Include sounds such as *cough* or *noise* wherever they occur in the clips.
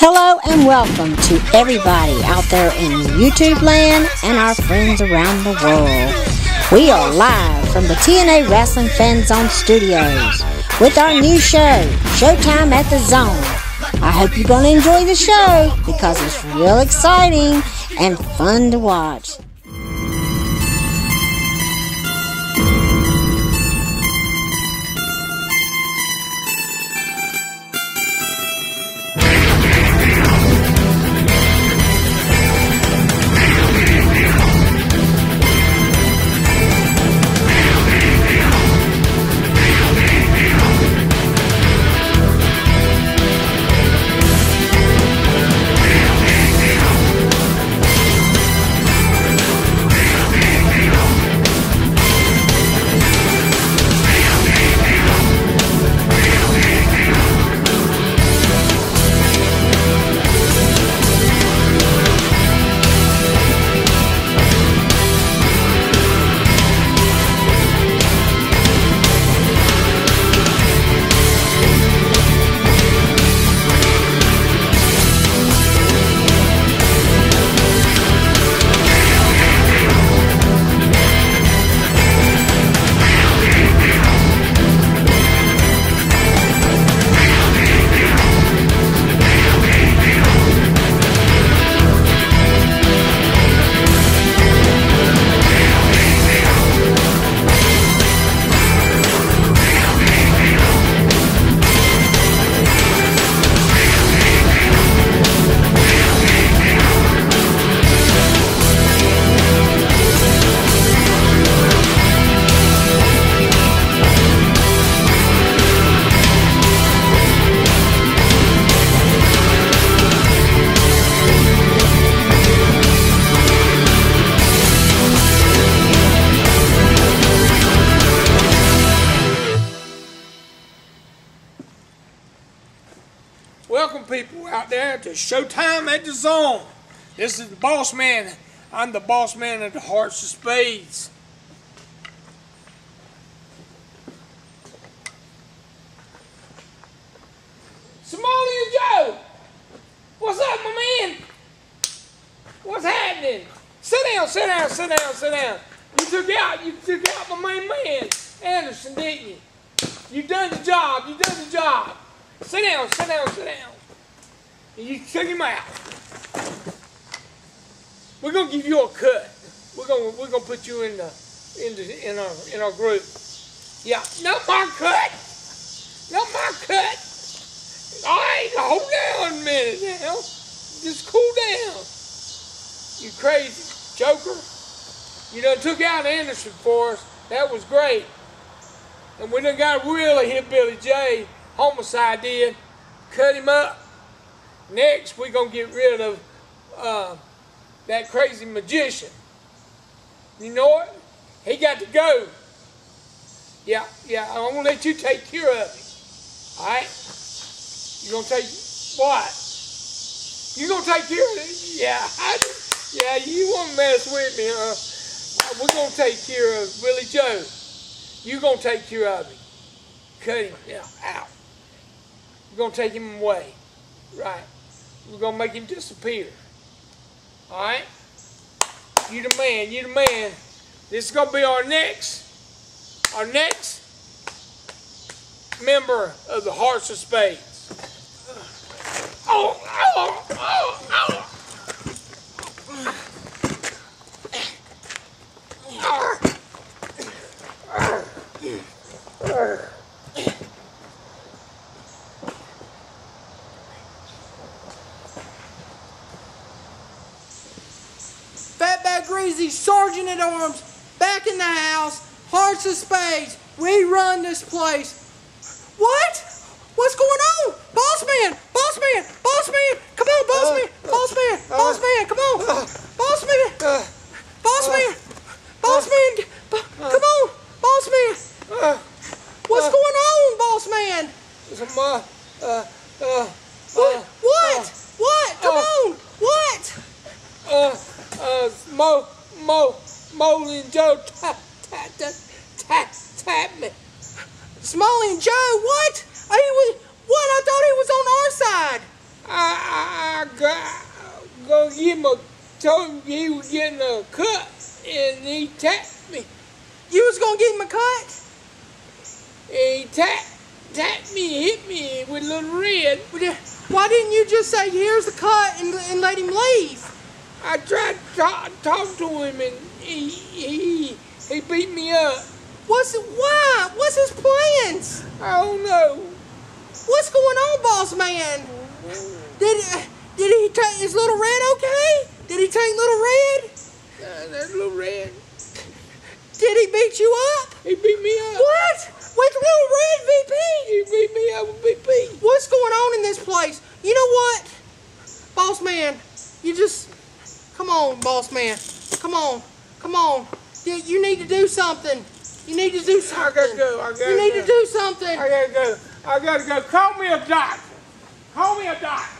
Hello and welcome to everybody out there in YouTube land and our friends around the world. We are live from the TNA Wrestling Fan Zone Studios with our new show, Showtime at the Zone. I hope you're going to enjoy the show because it's real exciting and fun to watch. Welcome, people out there, to Showtime at the Zone. This is the boss man. I'm the boss man of the Hearts of Spades. Somalia Joe! What's up, my man? What's happening? Sit down, sit down, sit down, sit down. You took out, you took out my main man, Anderson, didn't you? You done the job, you done the job. Sit down, sit down, sit down. You took him out. We're gonna give you a cut. We're gonna we're gonna put you in the in the in our in our group. Yeah, not my cut. Not my cut. All right, hold down a minute now. Just cool down. You crazy joker. You done took out Anderson for us. That was great. And we done got really hit Billy J. Homicide did. Cut him up. Next, we're going to get rid of uh, that crazy magician. You know what? He got to go. Yeah, yeah, I'm going to let you take care of him. All right? You're going to take what? You're going to take care of it? Yeah, I, yeah, you want to mess with me, huh? We're going to take care of Willie Joe. You're going to take care of him. Cut him out. We're going to take him away. Right. We're going to make him disappear. All right? You the man. You the man. This is going to be our next, our next member of the Hearts of Spades. Oh, oh, oh, oh. Fatback Greasy, Sergeant at Arms, back in the house, Hearts of Spades. We run this place. What? What's going on? Boss man, boss man, boss man, come on, boss man, boss man, boss man, come on, boss man, boss man, boss man, bo- come on, boss man. What's going on, boss man? Some, uh, uh, uh, What? What? What? Come on, what? uh, uh, Mo, Mo, Molly and Joe tap, tap, tap, tap, tap me. Smalley and Joe, what? I was what? I thought he was on our side. I, I, gonna give him a, told him he was getting a cut, and he tapped me. You was gonna give him a cut? And he tapped, tapped me, hit me with a little red. Well, then, Why didn't you just say, here's the cut and, and let him leave? I tried to talk, talk to him, and he, he, he beat me up. What's why? What's his plans? I don't know. What's going on, boss man? Did did he take is little red okay? Did he take little red? Uh, that little red, Did he beat you up? he beat me up. What? With little red VP? He beat me up with BP. What's going on in this place? You know what? Boss man, you just come on, boss man. Come on. Come on. You, you need to do something. You need to do something. I gotta go. I gotta You need go. to do something. I gotta go. I gotta go. Call me a doctor. Call me a doctor.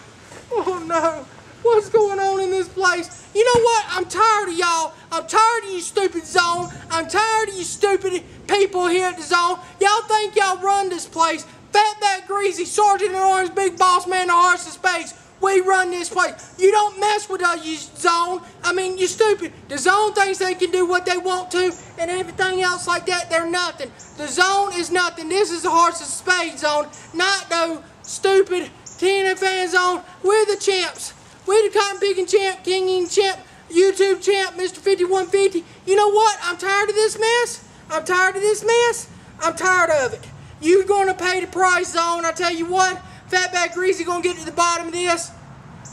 Oh no. What's going on in this place? You know what? I'm tired of y'all. I'm tired of you stupid zone. I'm tired of you stupid people here at the zone. Y'all think y'all run this place. Fatback Greasy, Sergeant in Orange, Big Boss Man, the Hearts of Space. We run this place. You don't mess with us, you zone. I mean, you stupid. The zone thinks they can do what they want to, and everything else like that, they're nothing. The zone is nothing. This is the Hearts of Space zone, not no stupid TNA fan zone. We're the champs. We're the cotton picking champ, king eating champ, YouTube champ, Mr. 5150. You know what? I'm tired of this mess. I'm tired of this mess. I'm tired of it. You're gonna pay the price zone. I tell you what, Fatback Greasy gonna get to the bottom of this.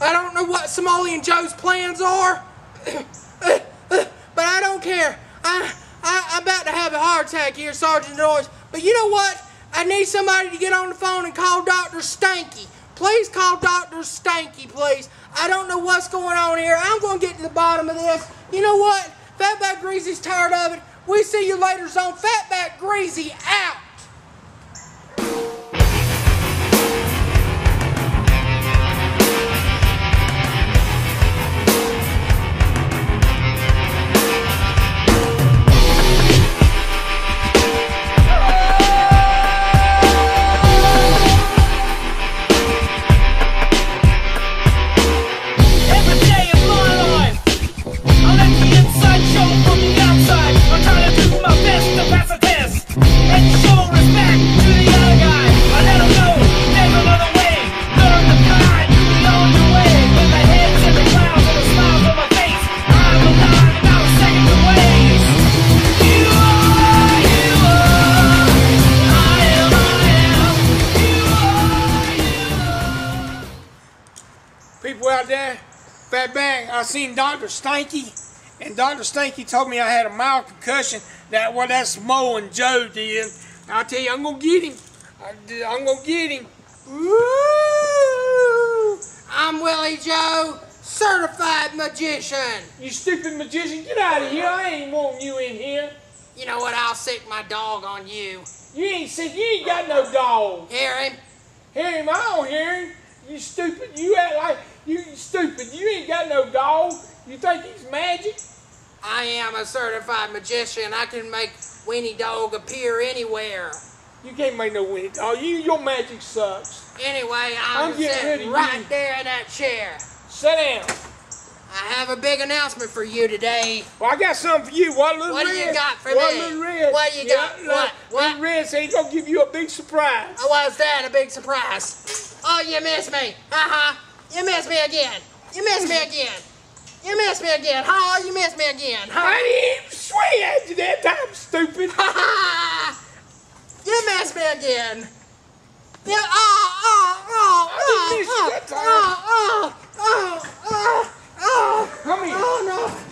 I don't know what Somalian Joe's plans are, *coughs* but I don't care. I, I, I'm about to have a heart attack here, Sergeant Noise. But you know what? I need somebody to get on the phone and call Dr. Stanky. Please call Dr. Stanky, please. I don't know what's going on here. I'm going to get to the bottom of this. You know what? Fatback Greasy's tired of it. We see you later, Zone. Fatback Greasy out. Fat Bang, I seen Dr. Stanky, and Dr. Stanky told me I had a mild concussion. That what that's Smo and Joe did. I tell you, I'm gonna get him. I, I'm gonna get him. Woo! I'm Willie Joe, certified magician. You stupid magician, get out of here. I ain't want you in here. You know what? I'll sick my dog on you. You ain't sick. You ain't got no dog. Hear him? Hear him? I don't hear him. You stupid. You act like you stupid. You ain't got no dog. You think he's magic? I am a certified magician. I can make Weenie Dog appear anywhere. You can't make no winning dog. You, your magic sucks. Anyway, I'm, I'm getting sitting right you. there in that chair. Sit down. I have a big announcement for you today. Well, I got something for you. What little What do you got for what me? little red? What do you got? look, What? What? Red said he's gonna give you a big surprise. Oh, what's that? A big surprise. Oh, you missed me. Uh-huh. You missed me again. You missed me again. You missed me again. Oh, you missed me again. Huh? I didn't even swear at you that time, stupid. Ha ha! You missed me again. Yeah, oh, oh, oh, I didn't oh, miss you oh, that time. oh, oh, oh, oh, oh, Come here. oh, no.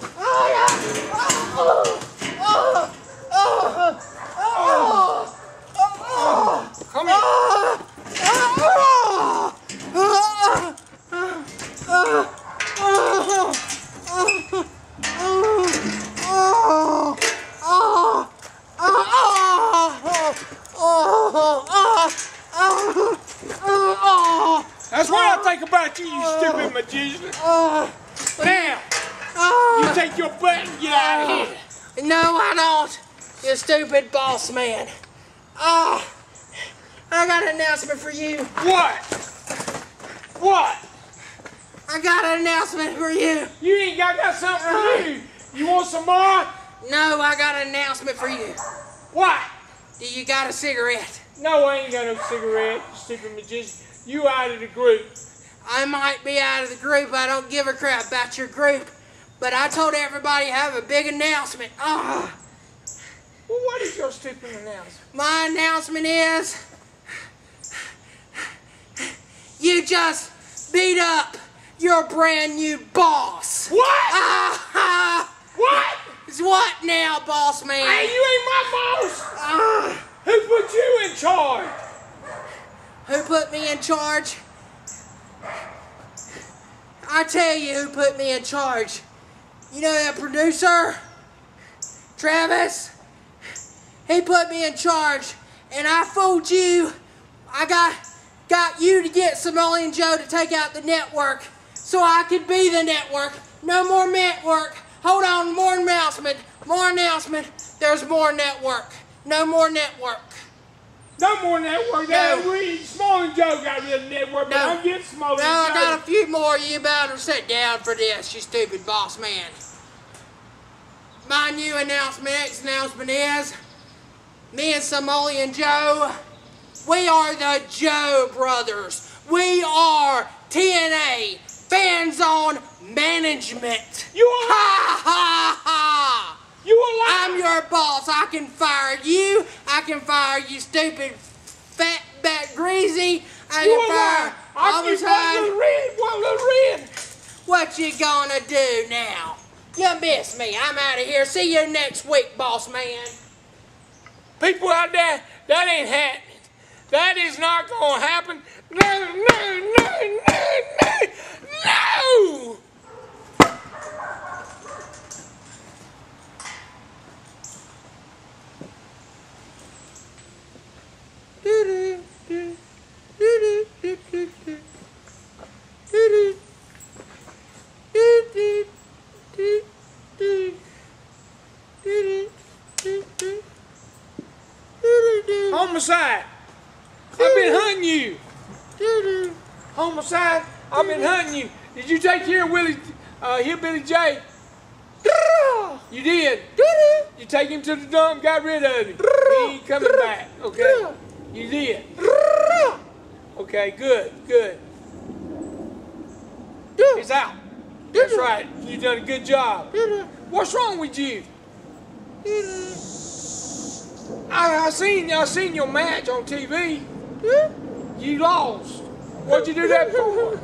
That's what I think about you, you stupid magician. oh, Now, oh. you take your butt and get out of here. No, I don't. You stupid boss man. Ah, I got an announcement for you. What? What? I got an announcement for you. You ain't got, got something for you. You want some more? No, I got an announcement for you. What? Do you got a cigarette? No, I ain't got no cigarette, you stupid magician. You out of the group. I might be out of the group. I don't give a crap about your group. But I told everybody I have a big announcement. Ah, Well, what is your stupid announcement? my announcement is you just beat up your brand new boss. What? Ha. *laughs* What? It's what now, boss man? Hey, you ain't my boss. Ah, Who put you in charge? who put me in charge? I tell you who put me in charge. You know that producer? Travis? He put me in charge and I fooled you. I got got you to get Somali and Joe to take out the network so I could be the network. No more network. Hold on, more announcement. More announcement. There's more network. No more network. No more network. No. No. Small and Joe got rid of the network, but No. I'm getting Small No, I got a few more. You better sit down for this, you stupid boss man. My new announcement, next announcement is me and Somali and Joe, we are the Joe brothers. We are TNA Fan Zone Management. You are Ha ha ha! You alive? I'm your boss. I can fire you. I can fire you, stupid fat bat greasy. I You can fire? I all the keep time. red, one little red. What you gonna do now? You miss me. I'm out of here. See you next week, boss man. People out there, that ain't happening. That is not going to happen. No, no, no, no, no, no! Homicide, I've been hunting you. Homicide, I've been hunting you. Did you take care of Willie, uh, Hillbilly J? You did. You take him to the dump, got rid of him. He ain't coming back. Okay. You did. Okay, good, good. He's out. That's right. You done a good job. What's wrong with you? I, I seen I seen your match on TV. You lost. What'd you do that for?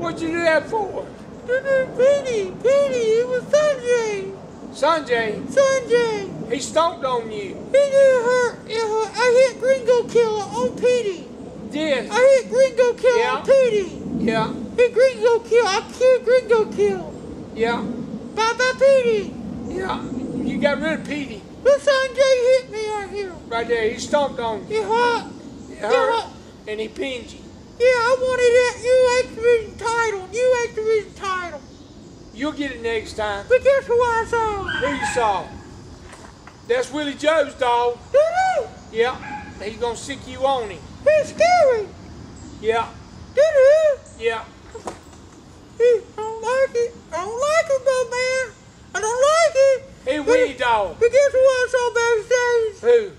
What'd you do that for? Petey, Petey, it was Sonjay. Sonjay, Sonjay. he stomped on you. He did hurt. It hurt. I hit Gringo Killer on Petey. Yes. I hit Gringo Kill Yeah. on Petey. Yeah. Hit Gringo Kill. I killed Gringo Kill. Yeah. Bye bye Petey. Yeah. You got rid of Petey But Sonjay hit me out here. right there. He stomped on you. It hurt. It hurt. And he pinned you. Yeah, I wanted that X Division title. X Division title. You'll get it next time. But guess who I saw? Who you saw? That's Willie Joe's dog. Doo-doo. Yeah. He's gonna sick you on him. He's scary. Yeah. Doo-doo. Yeah. I don't like it. I don't like it, though, man. I don't like it. He Willie dog. But guess who I saw backstage? Who?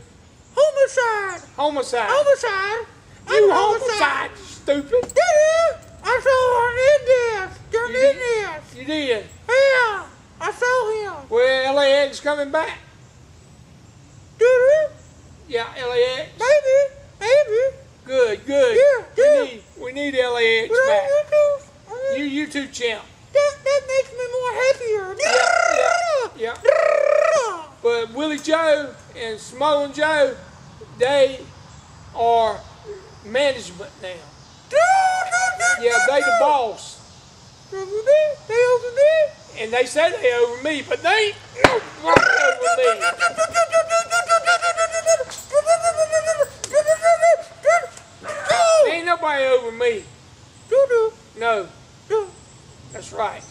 Homicide. Homicide. Homicide. You homicide, you stupid. Doo-doo. I saw her in this. They're You in did? this. You did. Yeah. I saw him. Well, LAX coming back. Doo-doo. Yeah, LAX. Maybe. Maybe. Good, good. Yeah, yeah. We need, we need LAX But back. you know, I mean, You, you too, champ. that, that makes me more happier. Yeah. But Willie Joe and Samoan Joe, they are management now. Yeah, they the boss. And they say they over me, but they over me. Ain't nobody over me. No, that's right.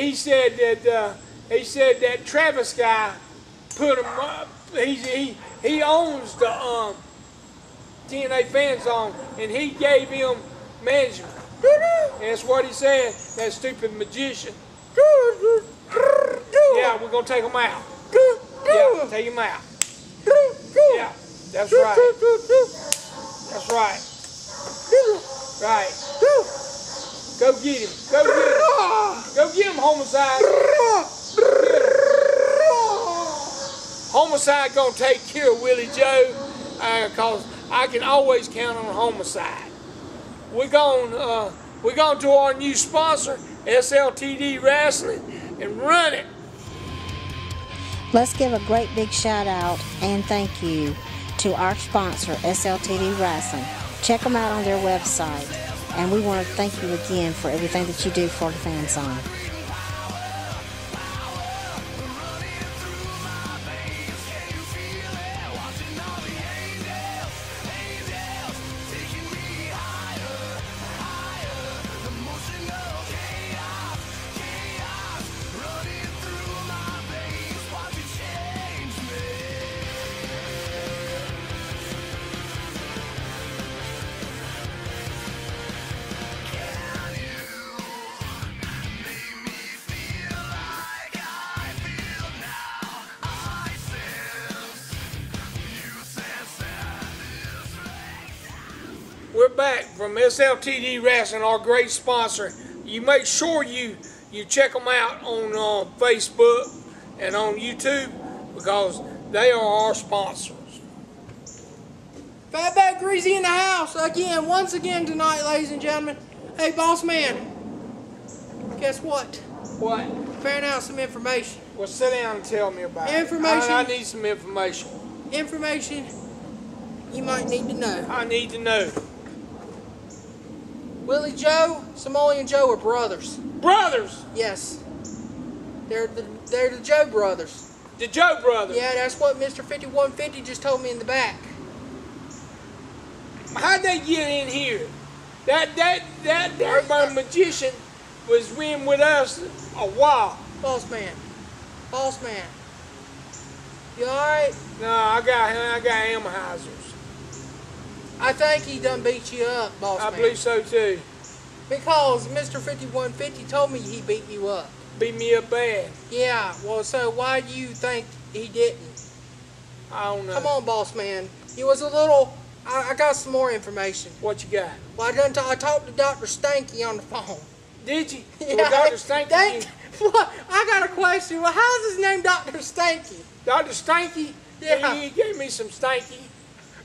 He said that uh, he said that Travis guy put him up. He he he owns the um TNA fan zone, and he gave him management. That's what he said. That stupid magician. Yeah, we're gonna take him out. Yeah, take him out. Yeah, that's right. That's right. Right. Go get him. Go get him. Go get him, homicide. Homicide gonna take care of Willie Joe, uh, cause I can always count on homicide. We're going, uh, we're going to our new sponsor, SLTD Wrestling, and run it. Let's give a great big shout out and thank you to our sponsor, SLTD Wrestling. Check them out on their website. And we want to thank you again for everything that you do for the fan zone. SLTD Wrestling, our great sponsor. You make sure you you check them out on uh, Facebook and on YouTube because they are our sponsors. Fatback Greasy in the house again, once again tonight, ladies and gentlemen. Hey, boss man. Guess what? What? Found out some information. Well, sit down and tell me about Information. it. I, I need some information. Information you might need to know. I need to know. Willie Joe, Samoan Joe are brothers. Brothers, Yes. They're the they're the Joe brothers. the Joe brothers. Yeah, that's what Mr. 5150 just told me in the back. How'd they get in here? That that that that my magician was been with us a while. Boss man. Boss man. You alright? No, I got I got Amheisers. I think he done beat you up, boss man. I man. believe so too. Because Mr. 5150 told me he beat you up. Beat me up bad. Yeah, well, so why do you think he didn't? I don't know. Come on, boss man. He was a little. I, I got some more information. What you got? Well, I done. T- I talked to Doctor Stanky on the phone. Did you? *laughs* Yeah, well, Dr. Stanky. Stank- *laughs* What? I got a question. Well, how's his name, Doctor Stanky? Dr. Stanky. Yeah. He gave me some stanky.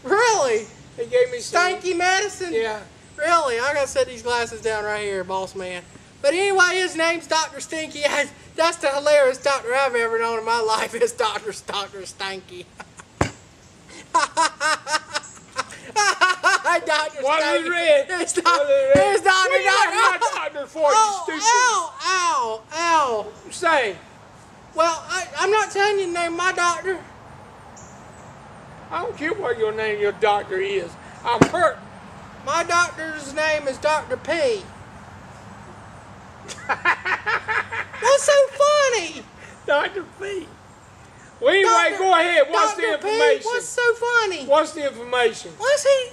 Really? He gave me some. Stanky medicine? Yeah. Really? I gotta set these glasses down right here, boss man. But anyway, his name's Doctor Stinky. *laughs* That's the hilarious doctor I've ever known in my life. Is Doctor Doctor Stanky. *laughs* Doctor What Stanky. was red? It's What Doctor. was red? It's Doctor. What you got my Doctor. doctor for, Oh, you stupid? ow, ow, ow. Say, Well, I, I'm not telling you the name of my doctor. I don't care what your name your doctor is. I'm hurt. My doctor's name is Dr. P. *laughs* What's so funny? Dr. P. Well, anyway, Doctor- go ahead. What's Dr. the P, information? what's so funny? What's the information? What's he?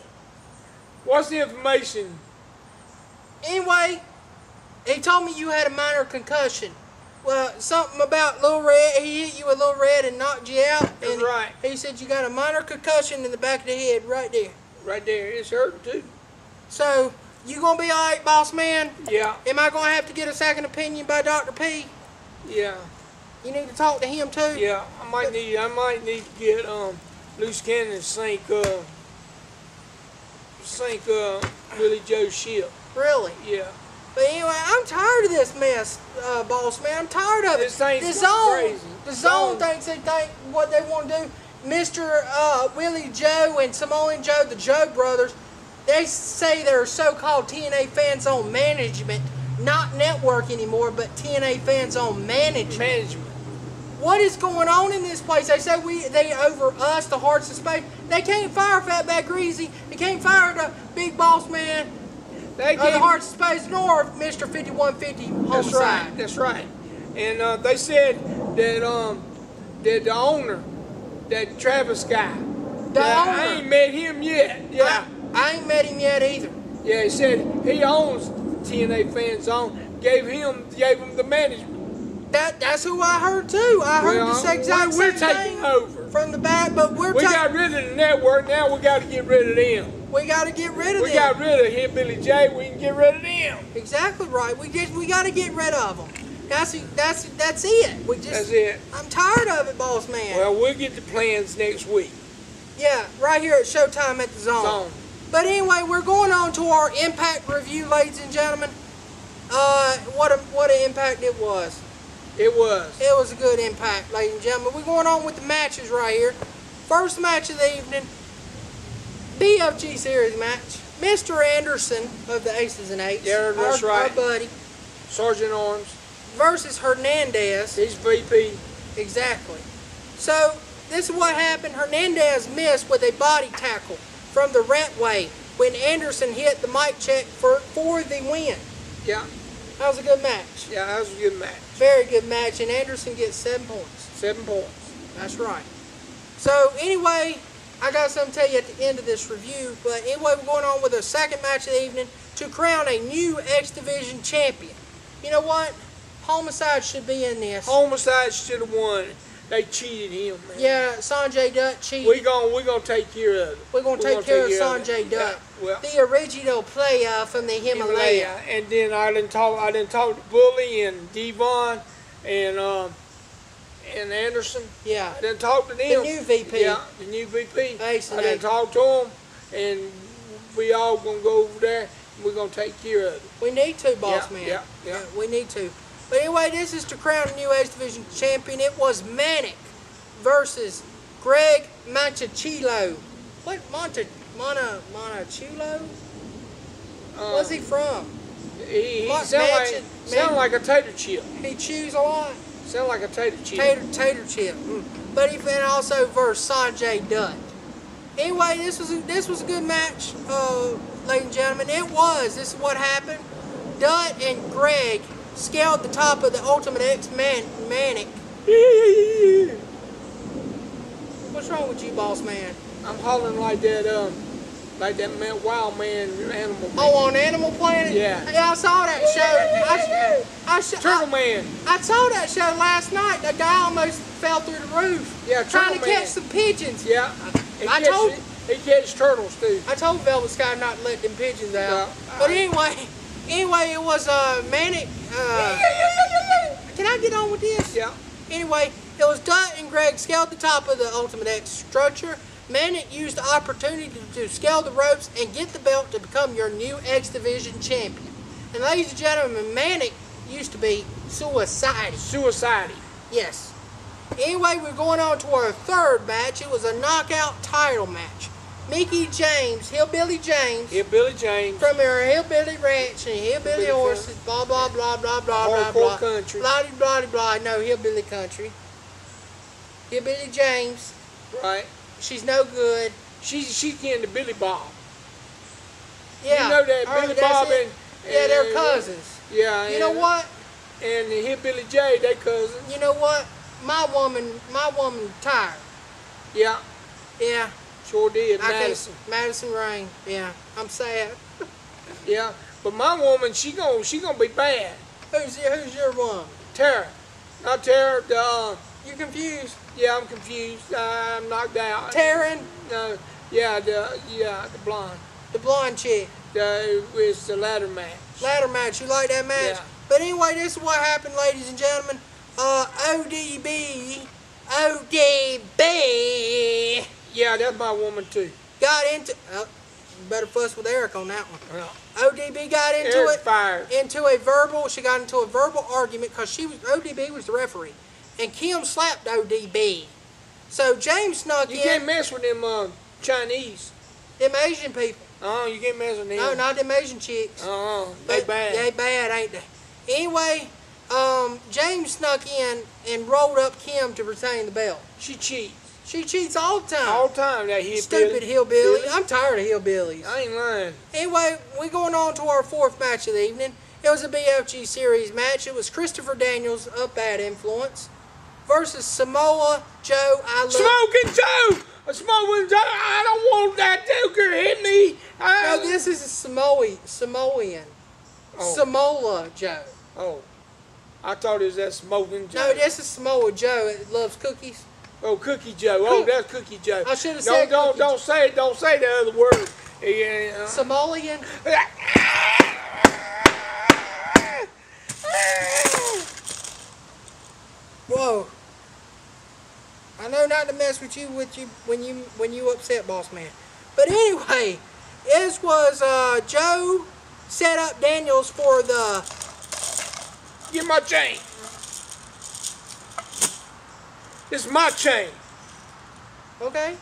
What's the information? Anyway, he told me you had a minor concussion. Well, something about Little Red. He hit you with Little Red and knocked you out. That's and right. He said you got a minor concussion in the back of the head, right there. Right there. It's hurting too. So you gonna be all right, boss man? Yeah, Am I gonna have to get a second opinion by Doctor P? yeah, You need to talk to him too. yeah. I might need. I might need to get um loose cannon sink uh sink uh Willie Joe's ship. Really? Yeah. But anyway, I'm tired of this mess, uh, boss man. I'm tired of it. This thing's the zone, crazy. the zone Zone. thinks they think what they want to do. Mr. Uh, Willie Joe and Samoan Joe, the Joe brothers, they say they're so-called TNA fans on management, not network anymore, but TNA fans on management. Management. What is going on in this place? They say we they over us, the hearts of space. They can't fire Fatback Greasy. They can't fire the big boss man They of the of space, North, Mr. 5150 That's right. That's right. And uh, they said that um that the owner, that Travis guy, The I ain't met him yet. Yeah. I, I ain't met him yet either. Yeah, he said he owns TNA fan zone gave him gave him the management. That that's who I heard too. I heard Well, the exact we- we're same taking thing over. from the back, but we're We got rid of the network. Now we got to get rid of them. We got to get rid of We them. We got rid of Hillbilly J. We can get rid of them. exactly right. We just we got to get rid of them. That's that's that's it. We just. That's it. I'm tired of it, boss man. Well, we'll get the plans next week. yeah, right here at Showtime at the Zone. Zone. But anyway, we're going on to our impact review, ladies and gentlemen. Uh, what a what an impact it was. It was. It was a good impact, ladies and gentlemen. We're going on with the matches right here. First match of the evening, BFG Series match. Mr. Anderson of the Aces and Eights, Yeah, that's our, right. our buddy, Sergeant Arms. versus Hernandez. He's VP. Exactly. So this is what happened. Hernandez missed with a body tackle from the rat way when Anderson hit the mic check for for the win. Yeah. That was a good match. Yeah, that was a good match. Very good match, and Anderson gets seven points. Seven points. That's right. So anyway, I got something to tell you at the end of this review. But anyway, we're going on with the second match of the evening to crown a new X Division champion. You know what? Homicide should be in this. Homicide should have won. They cheated him, man. Yeah, Sonjay Dutt cheated. We gon' we gonna take care of it. We're going to We're take care of. Sonjay Yeah, Dutt, well, the original player from the Himalaya. Himalaya. And then I didn't talk. I didn't talk to Bully and Devon and um and Anderson. Yeah, I didn't talk to them. the new VP. Yeah, the new VP. I didn't talk to them, and we all gonna go over there. and We're gonna take care of it. We need to, boss Yeah, man. yeah, yeah. we need to. But anyway, this is to crown a new X Division champion. It was Manik versus Greg Monticello. What Monte Mona Monticello? Um, Where's he from? He, he sound like sound like a tater chip. He chews a lot. Sound like a tater chip. Tater tater chip. Mm. But he and also versus Sonjay Dutt. Anyway, this was a, this was a good match, uh, ladies and gentlemen. It was. This is what happened. Dutt and Greg scaled the top of the Ultimate X Man Manik. *laughs* What's wrong with you, boss man? I'm hollering like that um like that man, wild man animal. Man. Oh, on Animal Planet. Yeah. Yeah, I saw that show. I, I, sh- Turtle I, Man. I saw that show last night. The guy almost fell through the roof. Yeah, trying to Man. catch some pigeons. Yeah. He I told- he catch turtles too. I told Velvet Sky not to let them pigeons out. But anyway, anyway, it was uh, Manik. Uh, can I get on with this? Yeah. Anyway, it was Dutt and Greg scaled the top of the Ultimate X structure. Manik used the opportunity to, scale the ropes and get the belt to become your new X Division champion. And ladies and gentlemen, Manik used to be Suicide. Suicide. Yes. Anyway, we're going on to our third match. It was a knockout title match. Mickie James, Hillbilly James, Here Billy James. from our hillbilly ranch and hillbilly Hillbilly horses, blah blah blah blah blah blah Hardcore blah. country. Blah blah blah blah. No hillbilly country. Hillbilly James. Right. She's no good. She's she kin to Billy Bob. Yeah. You know that Oh, Billy Bob it. and, Yeah, they're cousins. Yeah. You know what? And the Hillbilly J, they cousins. You know what? My woman, my woman retired. Yeah. Yeah. Sure did. I Madison. can. Madison Rayne. Yeah. I'm sad. *laughs* Yeah. But my woman, she gon' she gonna be bad. Who's your, who's your one? Tara. Not Tara. The, uh, You confused? Yeah, I'm confused. I'm knocked out. Taryn, No. Yeah. The yeah the blonde. the blonde chick. The it's the ladder match. Ladder match. You like that match? Yeah. But anyway, this is what happened, ladies and gentlemen. Uh, ODB, ODB Yeah, that's my woman too. got into. Oh, better fuss with Eric on that one. Yeah. ODB got into Eric it. fired. into a verbal. She got into a verbal argument because she was ODB was the referee, and Kim slapped ODB. So James snuck You in. can't mess with them uh, Chinese. them Asian people. Oh, you can't mess with them. No, not them Asian chicks. Uh-uh. They But bad. They bad, ain't they? Anyway, um, James snuck in and rolled up Kim to retain the belt. She cheats. She cheats all the time. All the time, that hillbilly. Stupid hillbilly. Billy. I'm tired of hillbillies. I ain't lying. Anyway, we're going on to our fourth match of the evening. It was a BFG series match. It was Christopher Daniels up at Influence versus Samoa Joe. I love. Smoking Joe! A smoking Joe! I don't want that Duker hit me! I, No, this is a Samoan. Samoan. Oh. Samoa Joe. Oh, I thought it was that smoking Joe. No, this is Samoa Joe It loves cookies. Oh, Cookie Joe. Oh, that's Cookie Joe. I should have Don't said don't don't say it. Don't say the other word. Yeah. Uh. Somalian. *laughs* Whoa. I know not to mess with you with you when you when you upset, boss man. But anyway, this was uh, Joe set up Daniels for the Get my chain. Is my chain. okay,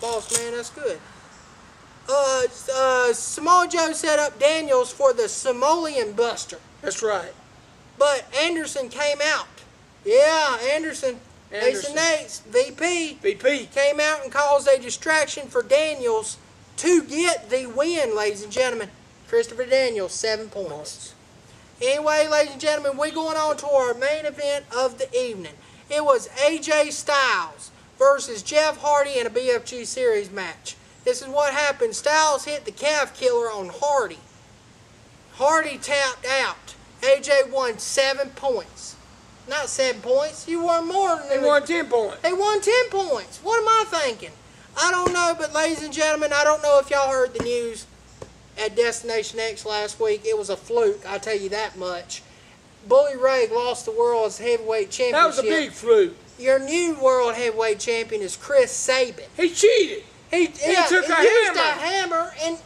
boss man. That's good. Uh, uh, Small Joe set up Daniels for the Somalian Buster, That's right. but Anderson came out. Yeah, Anderson. Anderson. and Nate's VP VP. came out and caused a distraction for Daniels to get the win, ladies and gentlemen. Christopher Daniels, seven points. Anyway, ladies and gentlemen, we're going on to our main event of the evening. It was AJ Styles versus Jeff Hardy in a BFG Series match. This is what happened. Styles hit the calf killer on Hardy. Hardy tapped out. AJ won seven points. Not seven points. You won more than They won 10 points. they won 10 points. What am I thinking? I don't know, but ladies and gentlemen, I don't know if y'all heard the news at Destination X last week. It was a fluke, I'll tell you that much. Bully Ray lost the world's heavyweight championship. That was a big fluke. Your new world heavyweight champion is Chris Sabin. He cheated. He, yeah, took he a used hammer. a hammer and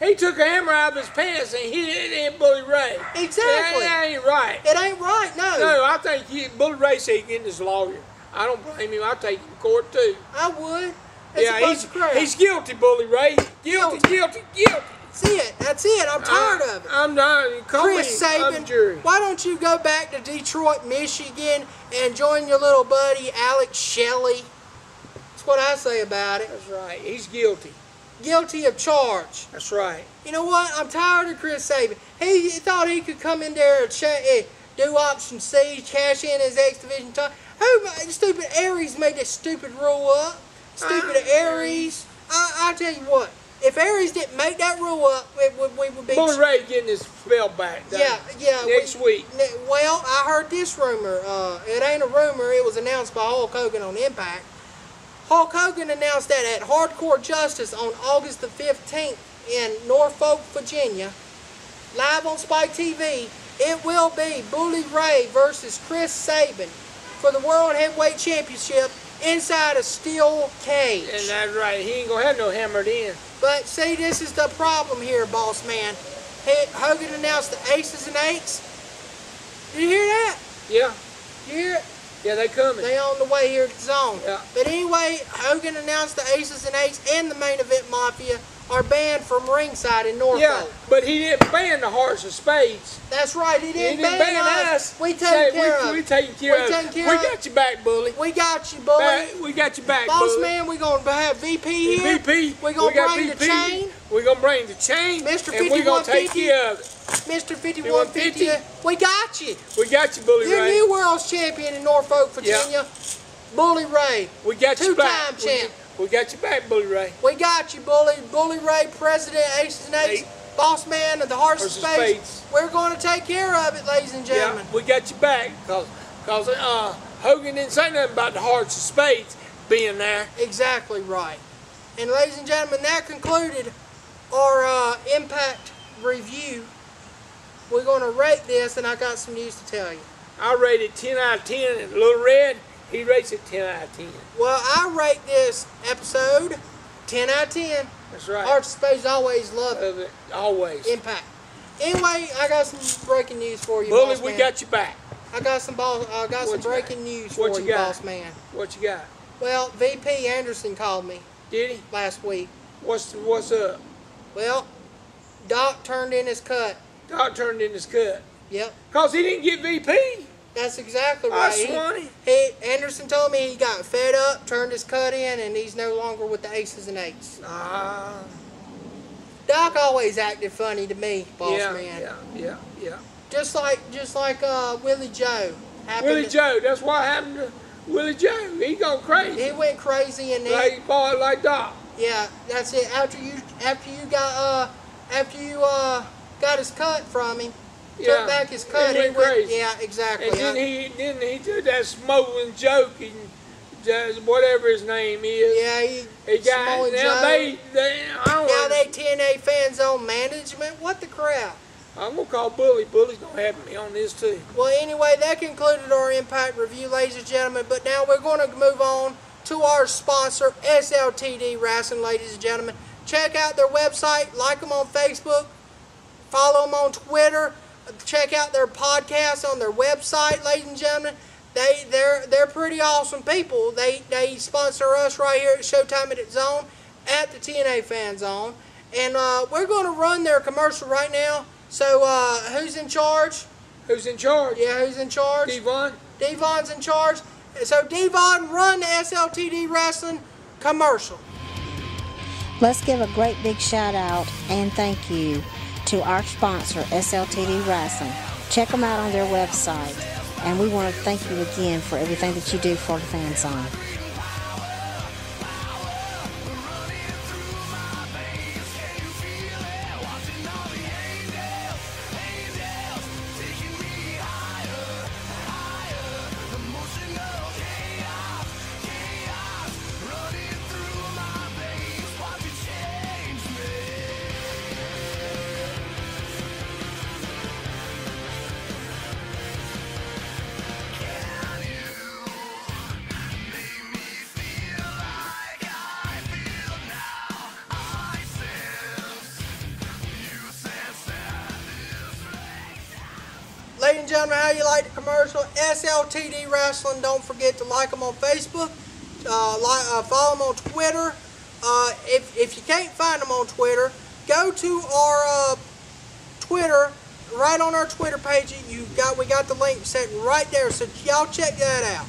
He took a hammer out of his pants and hit it in Bully Ray. Exactly. That, ain't right. it ain't right. No, No, I think he, Bully Ray said getting his lawyer. I don't blame him. I'll take him to court too. I would. That's yeah, he's, he's guilty, Bully Ray. Guilty, guilty, guilty. That's it. That's it. I'm tired of it. I'm not. Call Chris Sabin, jury. why don't you go back to Detroit, Michigan, and join your little buddy Alex Shelley? That's what I say about it. That's right. He's guilty. Guilty of charge. That's right. You know what? I'm tired of Chris Sabin. He thought he could come in there and eh, do option C, cash in his X Division title. Who? Stupid Aries made this stupid rule up. Stupid Uh, Aries. I, I tell you what. If Aries didn't make that rule up, we, we, we would be. Bully Ray getting his spell back. Yeah, yeah. we- Next week. Ne- Well, I heard this rumor. Uh, it ain't a rumor. It was announced by Hulk Hogan on Impact. Hulk Hogan announced that at Hardcore Justice on August the 15th in Norfolk, Virginia, live on Spike TV, it will be Bully Ray versus Chris Sabin for the World Heavyweight Championship inside a steel cage. And that's right. He ain't gonna have no hammered in. But see, this is the problem here, boss man. Hogan announced the aces and eights. Did you hear that? Yeah. You hear it? Yeah, they coming. They on the way here to the zone. Yeah. But anyway, Hogan announced the aces and eights and the main event mafia are banned from ringside in Norfolk. yeah, but he didn't ban the hearts of spades. That's right. He He didn't, didn't ban, ban us. us. We Say, taking care we, of. We taking care We of. taking it. care we got you back, bully. We got you, bully. Back- we got you back, Boss bully. man, we gonna have VP here. VP. We gonna got bring the chain. We're gonna bring the chain. Mr. And we're gonna take care of it. Mr. 5150. 5150. We got you. We got you, Bully Your Ray. new world's champion in Norfolk, Virginia. Bully Ray. we got you back. Two-time champ. We, got you back, Bully Ray. We got you, Bully. Bully Ray, President, Aces and Eight. Boss Man of the Hearts of Space. Spades. We're going to take care of it, ladies and gentlemen. Yeah, we got you back because cause, uh, Hogan didn't say nothing about the hearts of spades being there. Exactly right. And ladies and gentlemen, that concluded our uh, Impact review. We're going to rate this, and I got some news to tell you. I rated 10 out of 10 and Little Red, he rates it 10 out of 10. Well, I rate this episode 10 out of 10. That's right. Of Space always love it. It, always. Impact. Anyway, I got some breaking news for you, Bully, boss we man. got you back. I got some ball, I got What some you got? breaking news What for you you, boss man. What you got? Well, VP Anderson called me Did he? last week. What's what's up? Well, Doc turned in his cut. Doc turned in his cut. Yep, Because he didn't get VP. That's exactly I right. He- He, Anderson told me he got fed up, turned his cut in, and he's no longer with the Aces and Eights. Ah, Doc always acted funny to me, boss yeah, man. yeah, yeah, yeah. Just like, just like uh, Willie Joe. Happened Willie to- Joe, that's what happened to Willie Joe. He gone crazy. He went crazy, and he, like boy, like Doc. Yeah, that's it. After you, after you got, uh, after you, uh, got his cut from him. Yeah, Took back his cut. he went. Yeah, exactly. And then he then he did that smuggling joke and just whatever his name is. yeah, he, He got now they they I don't now they TNA fan zone management. What the crap? I'm gonna call Bully. Bully's gonna have me on this too. Well, anyway, that concluded our Impact review, ladies and gentlemen. But now we're going to move on to our sponsor, SLTD Wrestling, ladies and gentlemen. Check out their website, like them on Facebook, follow them on Twitter, check out their podcast on their website, ladies and gentlemen. They they're they're pretty awesome people. They they sponsor us right here at Showtime at its Zone at the TNA Fan Zone, and uh, we're going to run their commercial right now. So uh, who's in charge? Who's in charge? Yeah, who's in charge? Devon. Devon's in charge. So Devon, run the SLTD Wrestling commercial. Let's give a great big shout out and thank you to our sponsor, SLTD Wrestling. Check them out on their website. And we want to thank you again for everything that you do for the fan zone. Gentlemen, how you like the commercial? SLTD Wrestling. Don't forget to like them on Facebook, uh, like, uh, follow them on Twitter. Uh, if, if you can't find them on Twitter, go to our uh, Twitter. Right on our Twitter page, you got we got the link set right there. So y'all check that out.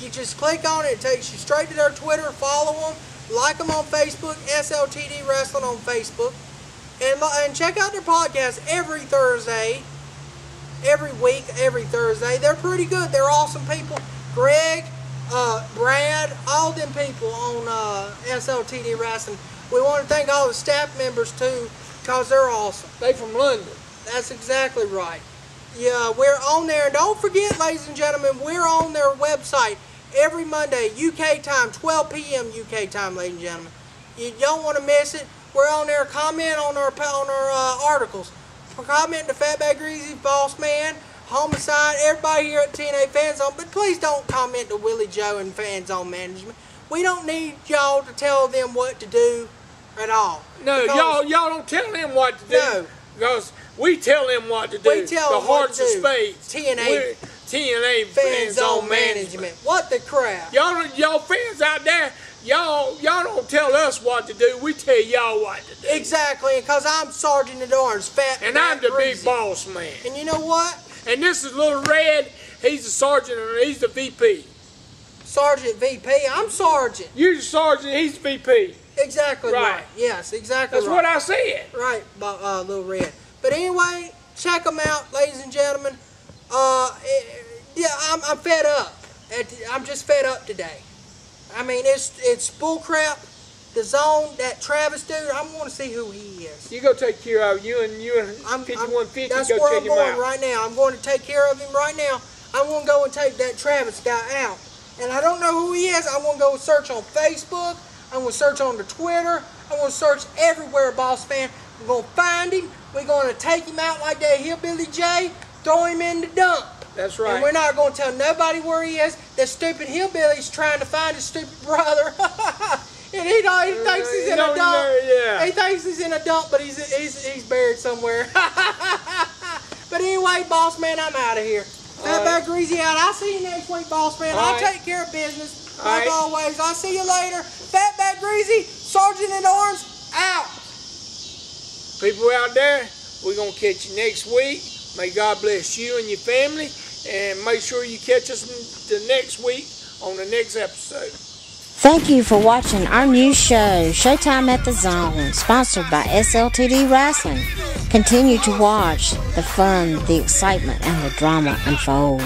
You just click on it, it takes you straight to their Twitter. Follow them, like them on Facebook. SLTD Wrestling on Facebook, and and check out their podcast every Thursday every week, every Thursday. They're pretty good. They're awesome people. Greg, uh, Brad, all them people on uh, SLTD Wrestling. We want to thank all the staff members too, because they're awesome. They from London. That's exactly right. Yeah, we're on there. And don't forget, ladies and gentlemen, we're on their website every Monday, UK time, 12 p.m. UK time, ladies and gentlemen. You don't want to miss it. We're on there. Comment on our on our uh, articles. Comment to Fatback Greasy, Boss Man, Homicide, everybody here at TNA Fan Zone. But please don't comment to Willie Joe and Fan Zone Management. We don't need y'all to tell them what to do at all. No, y'all y'all don't tell them what to do. No. Because we tell them what to do. We tell the them what hearts to of do. spades. TNA We're TNA Fan Zone Management. What the crap? Y'all y'all fans out there, y'all y'all don't tell us what to do. We tell y'all what to do. Exactly, because I'm Sergeant at Arms, fat And I'm the big boss man. And you know what? And this is Little Red. He's the sergeant and he's the VP. Sergeant VP. I'm Sergeant. You're the sergeant, he's the VP. Exactly right. Right. Yes, exactly That's right. what I said. Right, uh, Little Red. But anyway, check them out, ladies and gentlemen. Uh, eh, yeah, I'm, I'm fed up. I'm just fed up today. I mean, it's it's bullcrap. The zone, that Travis dude, I'm going to see who he is. You go take care of you and you and I'm, 5150 that's go where check I'm going right now. I'm going to take care of him right now. I'm going to go and take that Travis guy out. And I don't know who he is. I'm going to go search on Facebook. I'm going to search on the Twitter. I'm going to search everywhere, boss man. We're going to find him. We're going to take him out like that hillbilly Jay, throw him in the dump. That's right. And we're not going to tell nobody where he is. That stupid hillbilly's trying to find his stupid brother. *laughs* and he, don't, he thinks he's in No, a dump. no, yeah. He thinks he's in a dump, but he's he's, he's buried somewhere. *laughs* but anyway, boss man, I'm out of here. Fat right. back greasy out. I'll see you next week, boss man. All I'll right. take care of business. All like right. always. I'll see you later. Fat back greasy, Sergeant at Arms, out. People out there, we're going to catch you next week. May God bless you and your family. And make sure you catch us the next week on the next episode. Thank you for watching our new show, Showtime at the Zone, sponsored by SLTD Wrestling. Continue to watch the fun, the excitement, and the drama unfold.